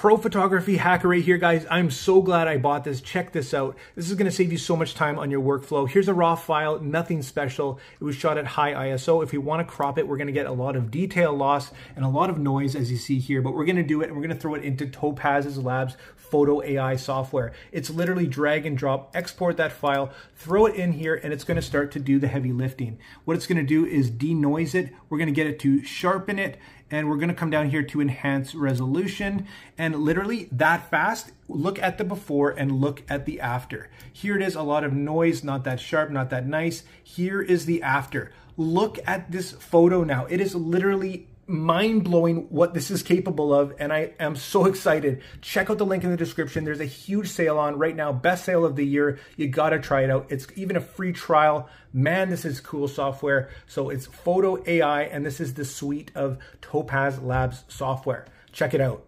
Pro photography hacker right here, guys. I'm so glad I bought this. Check this out. This is gonna save you so much time on your workflow. Here's a raw file, nothing special. It was shot at high ISO. If we wanna crop it, we're gonna get a lot of detail loss and a lot of noise as you see here, but we're gonna do it and we're gonna throw it into Topaz's Labs Photo AI software. It's literally drag and drop, export that file, throw it in here, and it's gonna start to do the heavy lifting. What it's gonna do is denoise it. We're gonna get it to sharpen it and we're gonna come down here to enhance resolution and literally that fast, look at the before and look at the after. Here it is, a lot of noise, not that sharp, not that nice. Here is the after. Look at this photo now. It is literally mind blowing what this is capable of, and I am so excited. Check out the link in the description. There's a huge sale on right now, best sale of the year. You gotta try it out. It's even a free trial. Man, this is cool software. So it's Photo AI, and this is the suite of Topaz Labs software. Check it out.